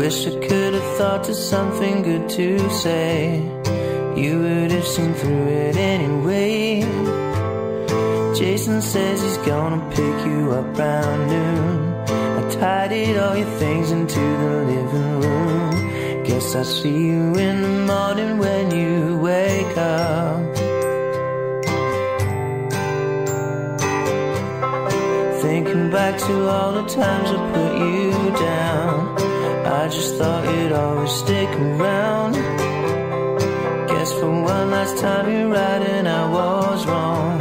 Wish I could have thought of something good to say. You would have seen through it anyway. Jason says he's gonna pick you up round noon. I tidied all your things into the living room. Guess I'll see you in the morning when you to all the times I put you down. I just thought you'd always stick around. Guess for one last time you're right and I was wrong.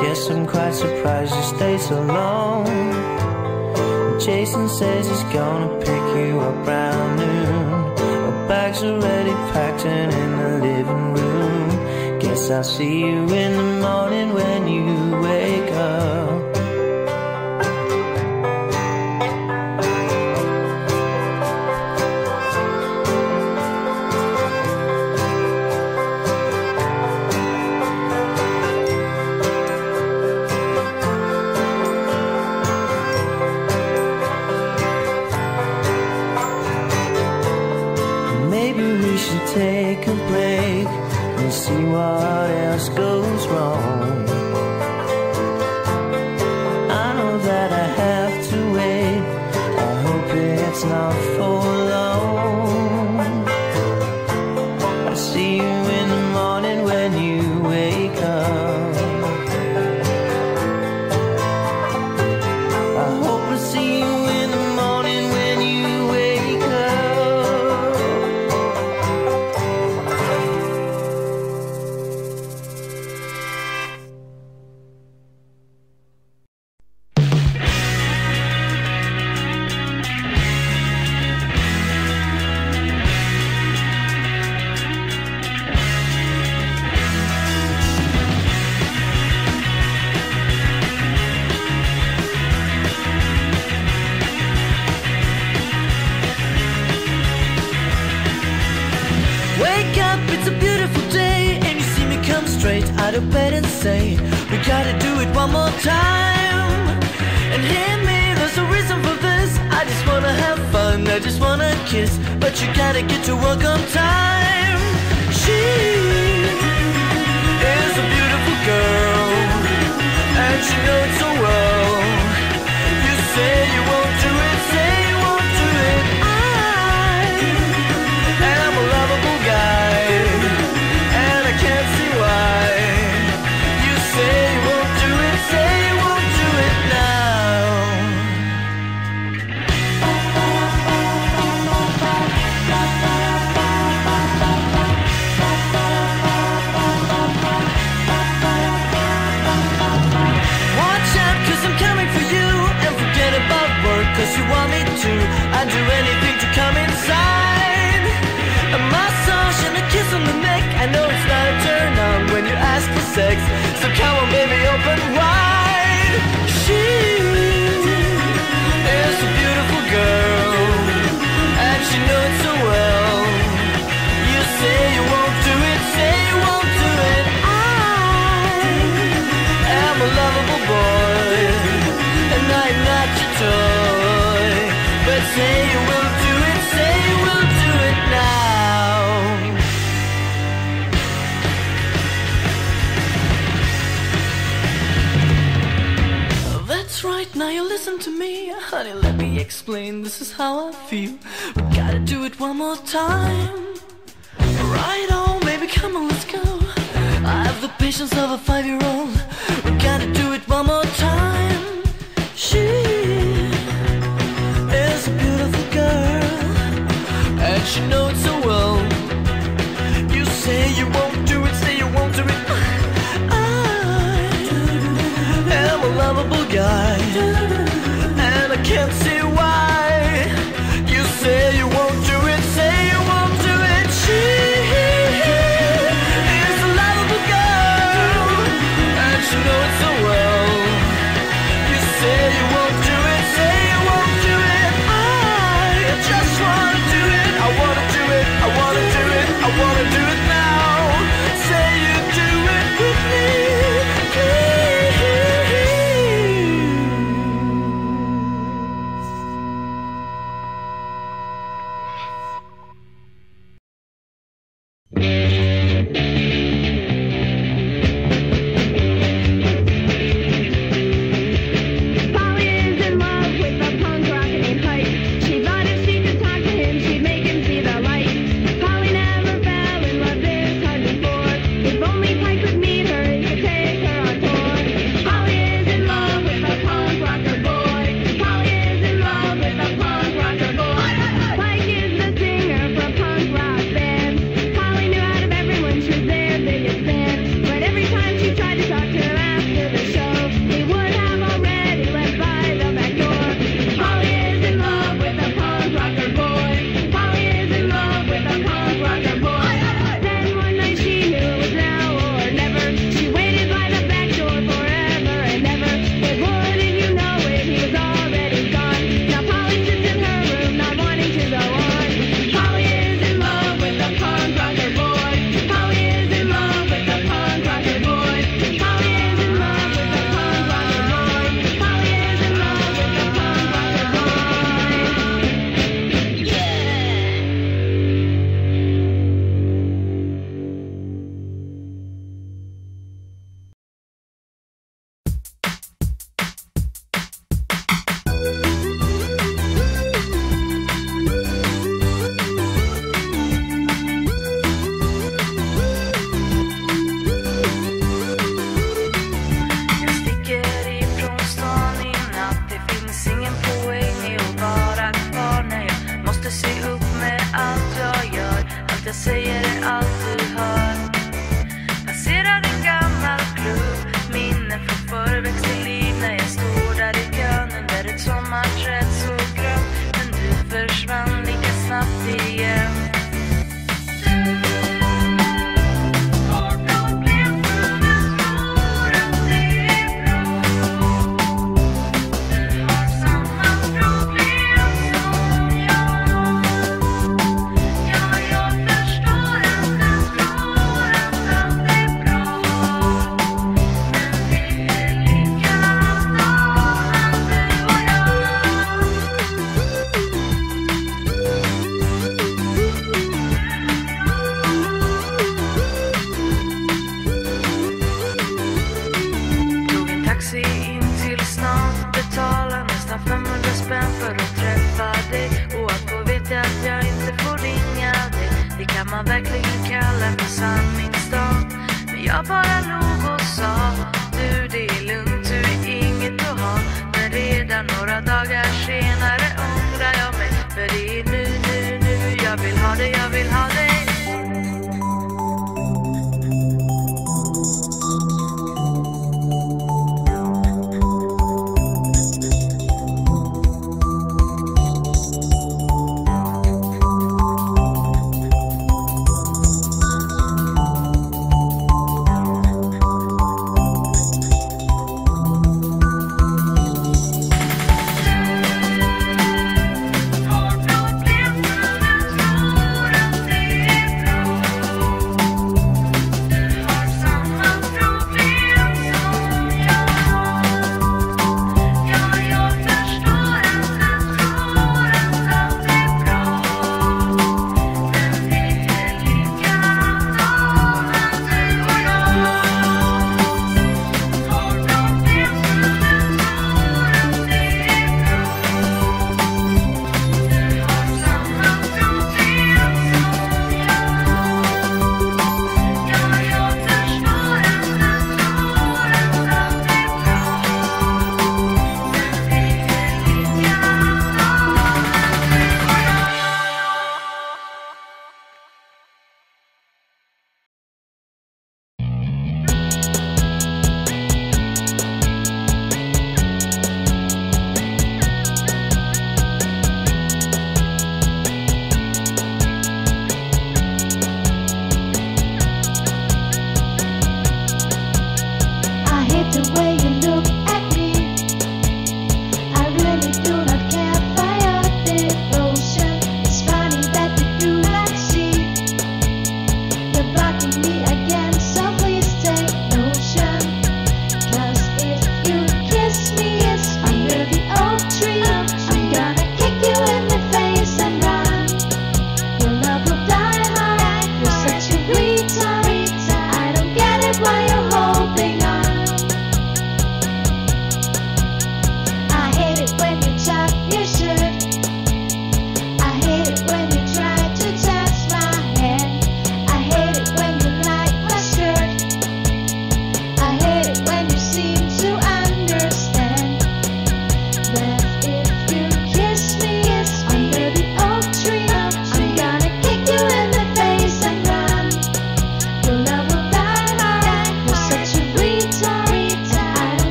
Guess I'm quite surprised you stayed so long. Jason says he's gonna pick you up round noon. Our bags already packed and in the living room. Guess I'll see you in the morning when you wake up. I just wanna kiss, but you gotta get to work on time. She is a beautiful girl, and she knows so well. You say you won't sex. Honey, let me explain, this is how I feel. We gotta do it one more time. Right on, baby, come on, let's go. I have the patience of a five year old. We gotta do it one more time. She is a beautiful girl, and she knows so well. You say you won't do it, say you won't do it. I am a lovable guy can't see why. You say you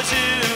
was you.